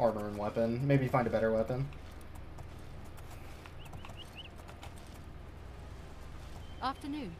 armor and weapon. Maybe find a better weapon. Afternoon.